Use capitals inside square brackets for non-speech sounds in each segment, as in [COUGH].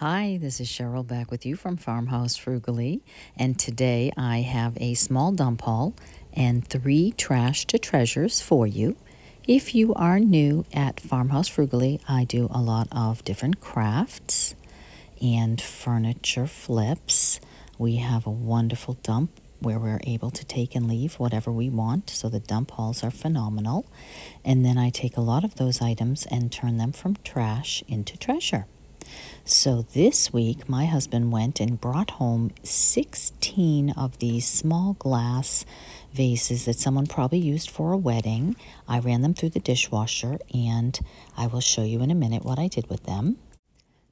Hi, this is Cheryl back with you from Farmhouse Frugally, and today I have a small dump haul and three trash to treasures for you. If you are new at Farmhouse Frugally, I do a lot of different crafts and furniture flips. We have a wonderful dump where we're able to take and leave whatever we want, so the dump hauls are phenomenal. And then I take a lot of those items and turn them from trash into treasure. So this week, my husband went and brought home 16 of these small glass vases that someone probably used for a wedding. I ran them through the dishwasher, and I will show you in a minute what I did with them.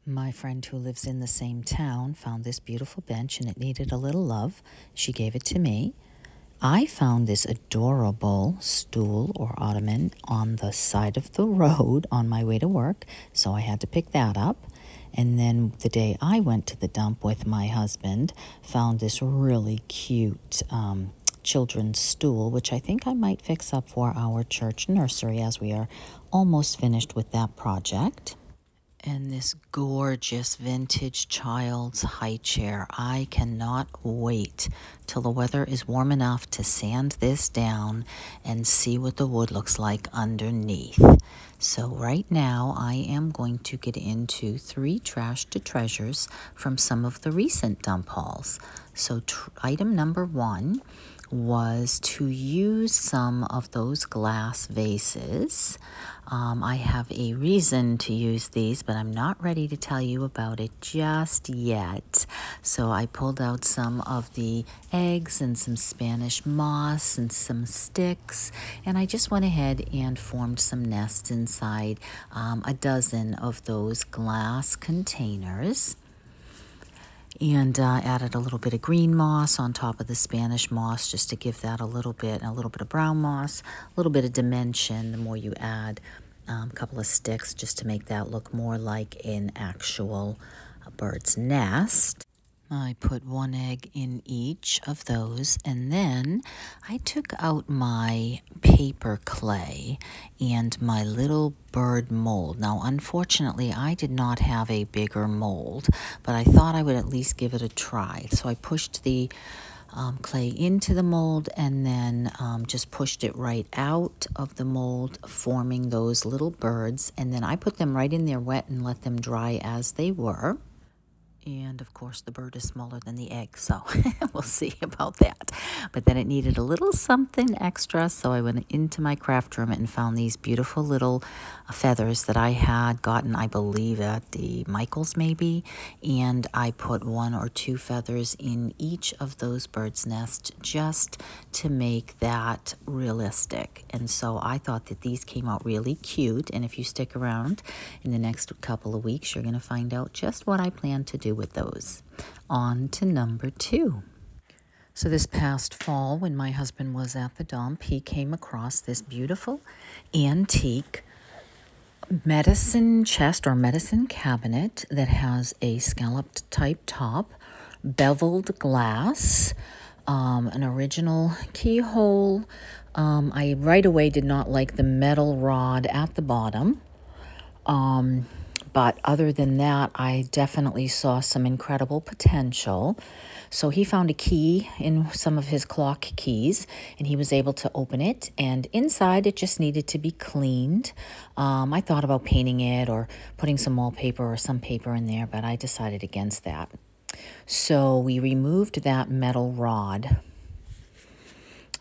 My friend who lives in the same town found this beautiful bench and it needed a little love. She gave it to me. I found this adorable stool or ottoman on the side of the [LAUGHS] road on my way to work, so I had to pick that up. And then the day I went to the dump with my husband, found this really cute um, children's stool, which I think I might fix up for our church nursery as we are almost finished with that project and this gorgeous vintage child's high chair. I cannot wait till the weather is warm enough to sand this down and see what the wood looks like underneath. So right now I am going to get into three trash to treasures from some of the recent dump hauls. So item number one was to use some of those glass vases. Um, I have a reason to use these, but I'm not ready to tell you about it just yet. So I pulled out some of the eggs and some Spanish moss and some sticks, and I just went ahead and formed some nests inside um, a dozen of those glass containers and uh, added a little bit of green moss on top of the Spanish moss just to give that a little bit, a little bit of brown moss, a little bit of dimension the more you add. A um, couple of sticks just to make that look more like an actual uh, bird's nest. I put one egg in each of those, and then I took out my paper clay and my little bird mold. Now, unfortunately, I did not have a bigger mold, but I thought I would at least give it a try. So I pushed the um, clay into the mold and then um, just pushed it right out of the mold, forming those little birds. And then I put them right in there wet and let them dry as they were. And of course, the bird is smaller than the egg, so [LAUGHS] we'll see about that. But then it needed a little something extra, so I went into my craft room and found these beautiful little uh, feathers that I had gotten, I believe, at the Michaels maybe. And I put one or two feathers in each of those birds' nests just to make that realistic. And so I thought that these came out really cute. And if you stick around in the next couple of weeks, you're going to find out just what I plan to do with those. On to number two. So, this past fall, when my husband was at the dump, he came across this beautiful antique medicine chest or medicine cabinet that has a scalloped type top, beveled glass, um, an original keyhole. Um, I right away did not like the metal rod at the bottom. Um, but other than that, I definitely saw some incredible potential. So he found a key in some of his clock keys and he was able to open it. And inside, it just needed to be cleaned. Um, I thought about painting it or putting some wallpaper or some paper in there, but I decided against that. So we removed that metal rod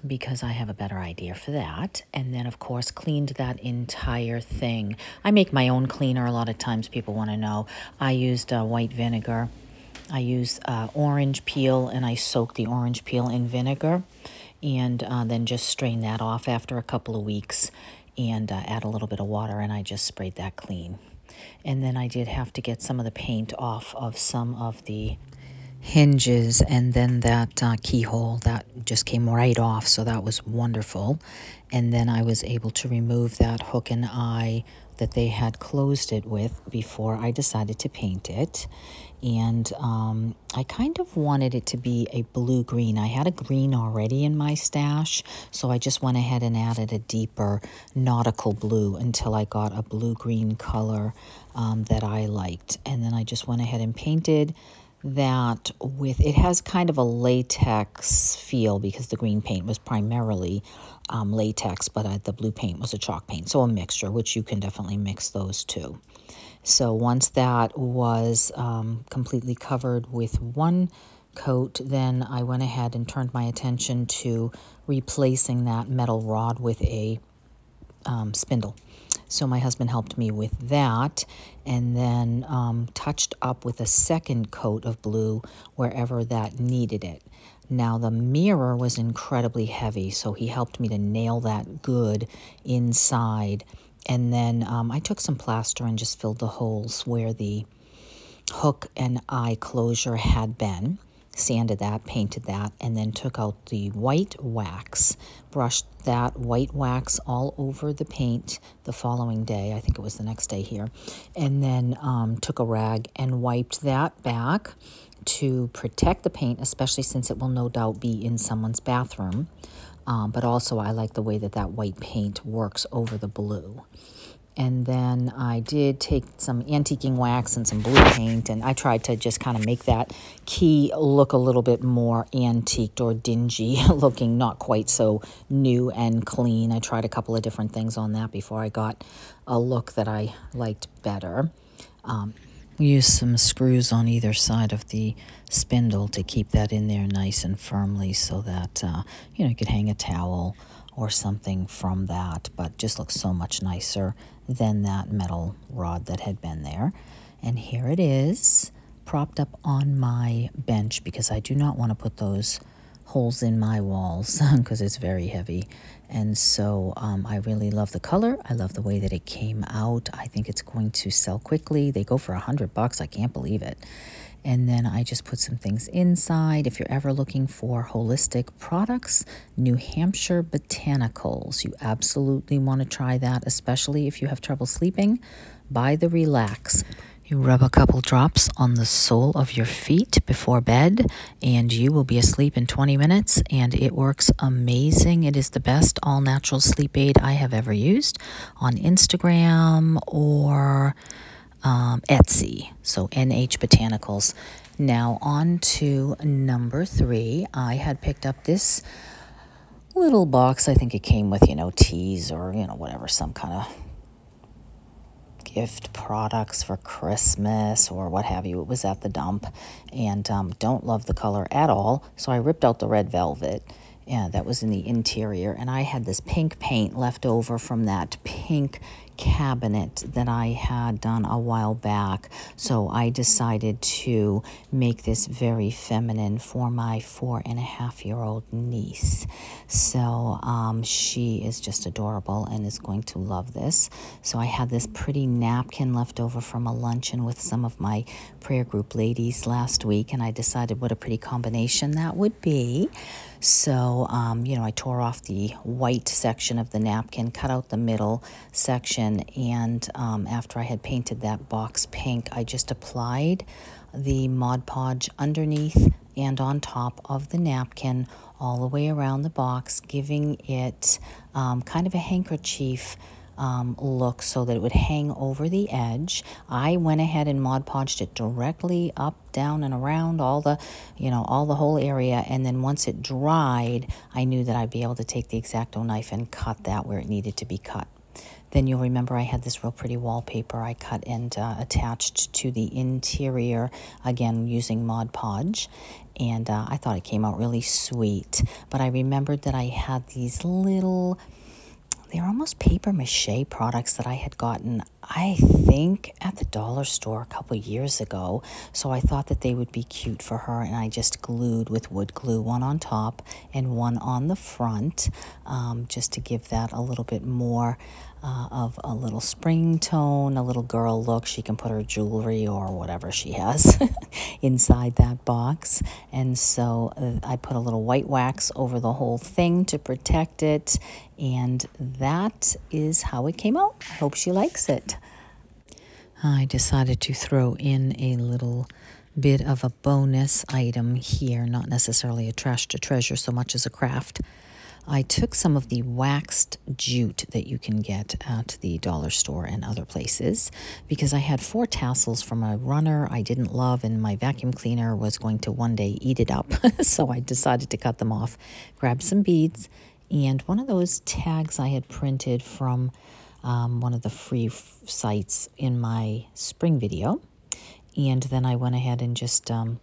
because I have a better idea for that. And then, of course, cleaned that entire thing. I make my own cleaner a lot of times, people want to know. I used uh, white vinegar. I use uh, orange peel and I soak the orange peel in vinegar and uh, then just strain that off after a couple of weeks and uh, add a little bit of water and I just sprayed that clean. And then I did have to get some of the paint off of some of the hinges and then that uh, keyhole that just came right off so that was wonderful and then I was able to remove that hook and eye that they had closed it with before I decided to paint it. And um, I kind of wanted it to be a blue green. I had a green already in my stash, so I just went ahead and added a deeper nautical blue until I got a blue green color um, that I liked. And then I just went ahead and painted that with it has kind of a latex feel because the green paint was primarily um, latex, but uh, the blue paint was a chalk paint. So a mixture, which you can definitely mix those two. So once that was um, completely covered with one coat, then I went ahead and turned my attention to replacing that metal rod with a um, spindle. So my husband helped me with that and then um, touched up with a second coat of blue wherever that needed it. Now, the mirror was incredibly heavy, so he helped me to nail that good inside. And then um, I took some plaster and just filled the holes where the hook and eye closure had been sanded that, painted that, and then took out the white wax, brushed that white wax all over the paint the following day. I think it was the next day here. And then um, took a rag and wiped that back to protect the paint, especially since it will no doubt be in someone's bathroom. Um, but also, I like the way that that white paint works over the blue. And then I did take some antiquing wax and some blue paint, and I tried to just kind of make that key look a little bit more antiqued or dingy [LAUGHS] looking, not quite so new and clean. I tried a couple of different things on that before I got a look that I liked better. Um, use some screws on either side of the spindle to keep that in there nice and firmly so that, uh, you know, you could hang a towel or something from that, but just looks so much nicer than that metal rod that had been there. And here it is, propped up on my bench because I do not want to put those holes in my walls [LAUGHS] because it's very heavy. And so um, I really love the color. I love the way that it came out. I think it's going to sell quickly. They go for a hundred bucks. I can't believe it. And then I just put some things inside. If you're ever looking for holistic products, New Hampshire Botanicals. You absolutely want to try that, especially if you have trouble sleeping. Buy the Relax. You rub a couple drops on the sole of your feet before bed, and you will be asleep in 20 minutes. And it works amazing. It is the best all natural sleep aid I have ever used on Instagram or um, Etsy. So NH Botanicals. Now, on to number three. I had picked up this little box. I think it came with, you know, teas or, you know, whatever, some kind of gift products for Christmas or what have you. It was at the dump and um, don't love the color at all. So I ripped out the red velvet yeah, that was in the interior. And I had this pink paint left over from that pink cabinet that I had done a while back. So I decided to make this very feminine for my four and a half year old niece. So um, she is just adorable and is going to love this. So I had this pretty napkin left over from a luncheon with some of my prayer group ladies last week, and I decided what a pretty combination that would be. So, um, you know, I tore off the white section of the napkin, cut out the middle section, and um, after I had painted that box pink, I just applied the Mod Podge underneath and on top of the napkin all the way around the box, giving it um, kind of a handkerchief um, look so that it would hang over the edge. I went ahead and Mod Podged it directly up, down, and around all the, you know, all the whole area. And then once it dried, I knew that I'd be able to take the X-Acto knife and cut that where it needed to be cut. Then you'll remember I had this real pretty wallpaper I cut and uh, attached to the interior, again using Mod Podge. And uh, I thought it came out really sweet. But I remembered that I had these little they're almost paper mache products that I had gotten, I think, at the dollar store a couple years ago. So I thought that they would be cute for her, and I just glued with wood glue one on top and one on the front, um, just to give that a little bit more uh, of a little spring tone, a little girl look. She can put her jewelry or whatever she has [LAUGHS] inside that box. And so uh, I put a little white wax over the whole thing to protect it. And that is how it came out. I hope she likes it. I decided to throw in a little bit of a bonus item here, not necessarily a trash to treasure so much as a craft. I took some of the waxed jute that you can get at the dollar store and other places because I had four tassels from a runner I didn't love, and my vacuum cleaner was going to one day eat it up. [LAUGHS] so I decided to cut them off, grab some beads, and one of those tags I had printed from um, one of the free sites in my spring video. And then I went ahead and just um,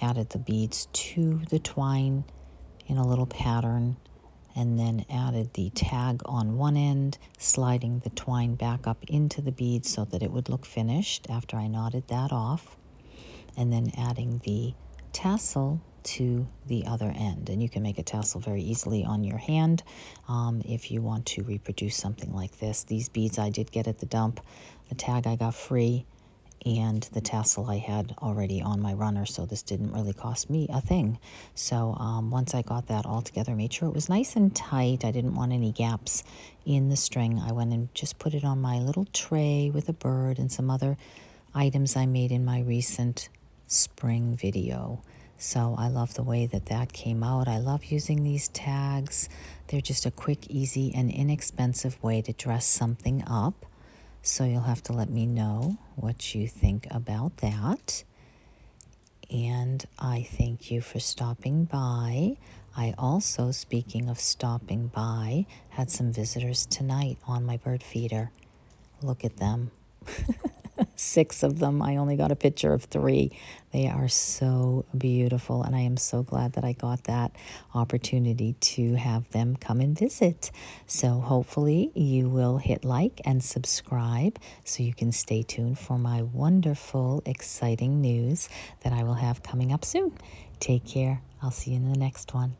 added the beads to the twine in a little pattern and then added the tag on one end, sliding the twine back up into the bead so that it would look finished after I knotted that off, and then adding the tassel to the other end. And you can make a tassel very easily on your hand um, if you want to reproduce something like this. These beads I did get at the dump. The tag I got free and the tassel I had already on my runner, so this didn't really cost me a thing. So um, once I got that all together, made sure it was nice and tight. I didn't want any gaps in the string. I went and just put it on my little tray with a bird and some other items I made in my recent spring video. So I love the way that that came out. I love using these tags. They're just a quick, easy, and inexpensive way to dress something up. So you'll have to let me know what you think about that. And I thank you for stopping by. I also, speaking of stopping by, had some visitors tonight on my bird feeder. Look at them. [LAUGHS] six of them. I only got a picture of three. They are so beautiful, and I am so glad that I got that opportunity to have them come and visit. So, hopefully, you will hit like and subscribe so you can stay tuned for my wonderful, exciting news that I will have coming up soon. Take care. I'll see you in the next one.